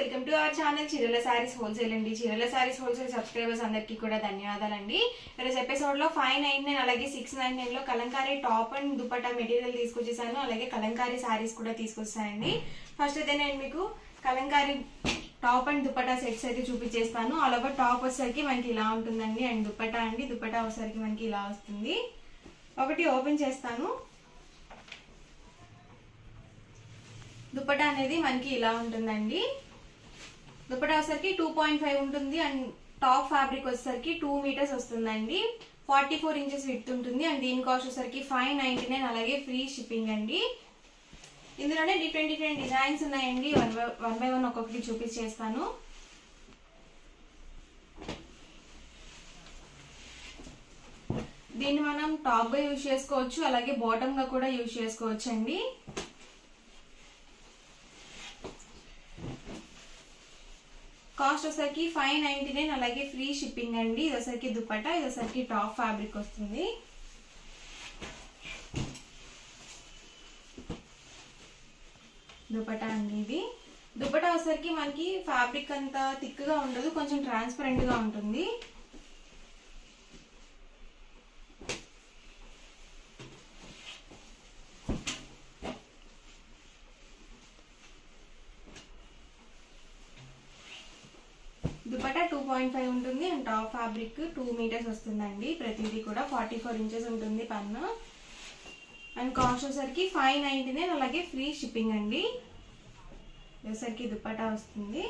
Welcome to our channel చీరల saris wholesale అండి. చీరల శారీస్ హోల్సేల్ సబ్స్క్రైబర్స్ అందరికీ కూడా ధన్యవాదాలండి. ఈరోజు ఎపిసోడ్లో ఫైవ్ నైన్ నైన్ అలాగే సిక్స్ నైన్ నైన్లో Kalamkari top and dupatta material తీసుకొచ్చేసాను. అలాగే కలంకారీ శారీస్ కూడా తీసుకొస్తానండి. ఫస్ట్ అయితే నేను మీకు Kalamkari top and dupatta sets అయితే చూపించేస్తాను. ఆల్ ఓవర్ టాప్ వచ్చేసరికి మనకి ఇలా ఉంటుందండి. అండ్ దుపటా అండి. దుపటా వచ్చేసరికి మనకి ఇలా వస్తుంది. ఒకటి ఓపెన్ చేస్తాను. దుపటా అనేది మనకి ఇలా ఉంటుందండి. దుపట్టా వచ్చేసరికి టూ పాయింట్ ఫైవ్ ఉంటుంది అండ్ టాప్ ఫ్యాబ్రిక్ వచ్చేసరికి టూ మీటర్స్ వస్తుందండి. ఫార్టీ ఫోర్ ఇంచెస్ విత్ ఉంటుంది అండ్ దీని కాస్ట్ వచ్చేసరికి ఫైవ్ నైన్టీ నైన్ అలాగే ఫ్రీ షిప్పింగ్ అండి. ఇందులోనే డిఫరెంట్ డిఫరెంట్ డిజైన్స్ ఉన్నాయండి. One by one by one ఒక్కొక్కటి చూపించేస్తాను దీన్ని మనం టాప్గా యూజ్ చేసుకోవచ్చు అలాగే బాటమ్గా కూడా యూజ్ చేసుకోవచ్చు అండి కాస్ట్ వచ్చరికి ఫైవ్ నైన్టీ నైన్ అలాగే ఫ్రీ షిప్పింగ్ అండి. ఇది వచ్చరికి దుపట్టా ఇది వచ్చరికి టాప్ ఫ్యాబ్రిక్ వస్తుంది. దుపటా అండి ఇది. దుపటా వచ్చరికి మనకి ఫ్యాబ్రిక్ అంత థిక్గా ఉండదు కొంచెం ట్రాన్స్పరెంట్గా ఉంటుంది దుపట్టా టూ పాయింట్ ఫైవ్ ఉంటుంది and top fabric two metres వస్తుందండి. ప్రతిదీ కూడా ఫార్టీ ఫోర్ ఇంచెస్ ఉంటుంది పన్ను. అండ్ కాస్ట్ వచ్చేసరికి ఫైవ్ నైంటీ నైన్ అలాగే ఫ్రీ షిప్పింగ్ అండి. వచ్చేసరికి దుప్పటా వస్తుంది.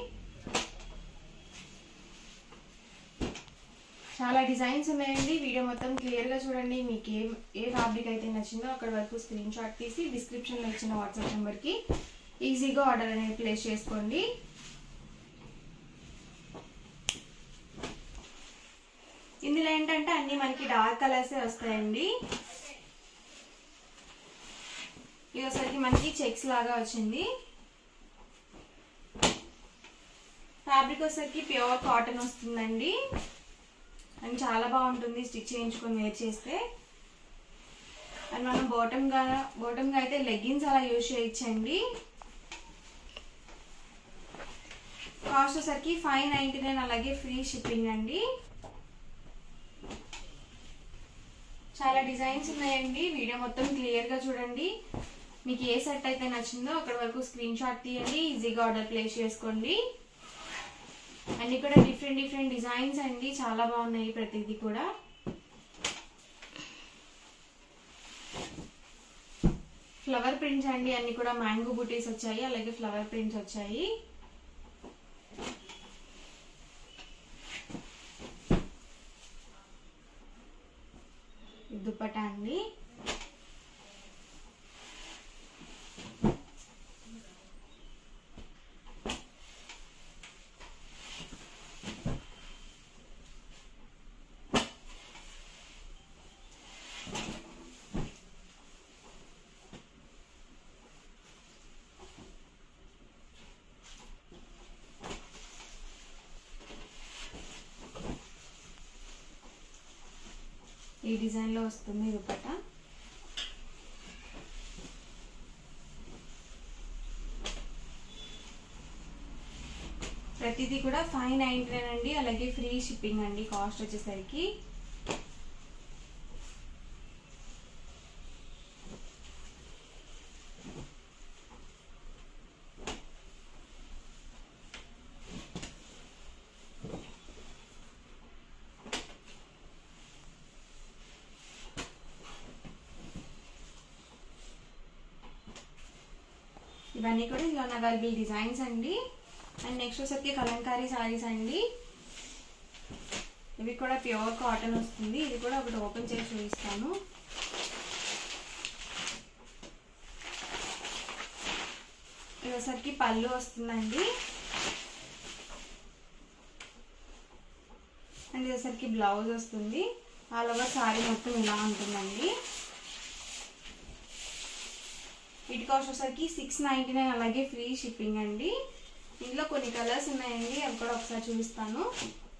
చాలా డిజైన్స్ ఉన్నాయండి. వీడియో మొత్తం క్లియర్గా చూడండి. మీకు ఏ ఏ ఫ్యాబ్రిక్ అయితే నచ్చిందో అక్కడ వరకు స్క్రీన్ షాట్ తీసి డిస్క్రిప్షన్లో ఇచ్చిన వాట్సాప్ నెంబర్కి ఈజీగా ఆర్డర్ అనేది ప్లేస్ చేసుకోండి. ఇందులో ఏంటంటే అన్ని మనకి డార్క్ కలర్సే వస్తాయండి. ఇది మనకి చెక్స్ లాగా వచ్చింది. ఫ్యాబ్రిక్ వచ్చరికి ప్యూర్ కాటన్ వస్తుందండి. అండ్ చాలా బాగుంటుంది స్టిచ్ చేయించుకొని వేర్ చేస్తే. అండ్ మనం బాటమ్గా బాటమ్గా అయితే లెగ్గిన్స్ అలా యూజ్ చేయొచ్చండి. కాస్ట్ వచ్చరికి ఫైవ్ నైంటీ నైన్ అలాగే ఫ్రీ షిప్పింగ్ అండి. చాలా డిజైన్స్ ఉన్నాయండి. వీడియో మొత్తం క్లియర్గా చూడండి. మీకు ఏ సెట్ అయితే నచ్చిందో అక్కడ వరకు స్క్రీన్ షాట్ తీయండి. ఈజీగా ఆర్డర్ ప్లేస్ చేసుకోండి. అన్ని కూడా డిఫరెంట్ డిఫరెంట్ డిజైన్స్ అండి. చాలా బాగున్నాయి ప్రతిదీ కూడా. ఫ్లవర్ ప్రింట్స్ అండి. అన్ని కూడా మ్యాంగో బుటీస్ వచ్చాయి. అలాగే ఫ్లవర్ ప్రింట్స్ వచ్చాయి. దుప్పటా అండి ఈ డిజైన్లో వస్తుంది దుపట్టా. ప్రతిదీ కూడా ఫైవ్ నైన్టీ నైన్ అండి అలాగే ఫ్రీ షిప్పింగ్ అండి కాస్ట్ వచ్చేసరికి. ఇవన్నీ కూడా ఇలా అవైలబుల్ డిజైన్స్ అండి. అండ్ నెక్స్ట్ వచ్చేసరికి కలంకారీ శారీస్ అండి. ఇవి కూడా ప్యూర్ కాటన్ వస్తుంది. ఇది కూడా ఒకటి ఓపెన్ చేసి చూపిస్తాను. ఇది పళ్ళు వస్తుందండి. అండ్ ఇది బ్లౌజ్ వస్తుంది. ఆల్ ఓవర్ శారీ మొత్తం ఇలా ఉంటుందండి. వీటి కాస్ట్ వచ్చేసరికి సిక్స్ నైంటీ నైన్ అలాగే ఫ్రీ షిప్పింగ్ అండి. ఇందులో కొన్ని కలర్స్ ఉన్నాయండి అవి కూడా ఒకసారి చూపిస్తాను.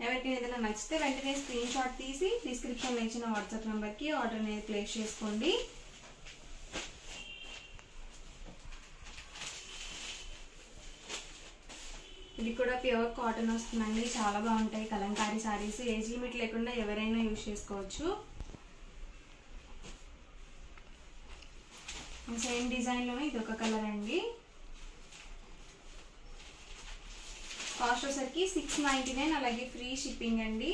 ఎవరికైనా ఏదైనా నచ్చితే వెంటనే స్క్రీన్ షాట్ తీసి డిస్క్రిప్షన్లో ఇచ్చిన వాట్సాప్ నెంబర్కి ఆర్డర్ అనేది ప్లేస్ చేసుకోండి. ఇది కూడా ప్యూర్ కాటన్ వస్తుందండి. చాలా బాగుంటాయి కలంకారీ శారీస్ ఏజ్ లిమిట్ లేకుండా ఎవరైనా యూజ్ చేసుకోవచ్చు. సేమ్ డిజైన్లోనే ఇది ఒక కలర్ అండి. కాస్ట్ వచ్చేసరికి సిక్స్ నైంటీ నైన్ అలాగే ఫ్రీ షిప్పింగ్ అండి.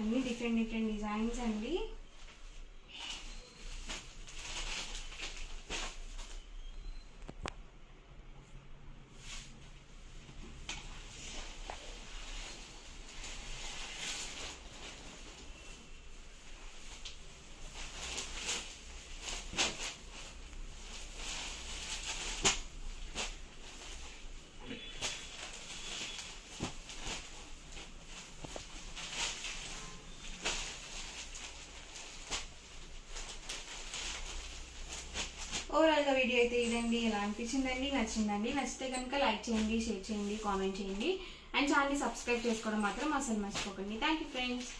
అన్ని డిఫరెంట్ డిఫరెంట్ డిజైన్స్ అండి. ఓవరాల్గా వీడియో అయితే ఇదండి. ఎలా అనిపించిందండి? నచ్చిందండి? నచ్చితే కనుక లైక్ చేయండి షేర్ చేయండి కామెంట్ చేయండి. అండ్ ఛానల్ని సబ్స్క్రైబ్ చేసుకోవడం మాత్రం అసలు మర్చిపోకండి. Thank you friends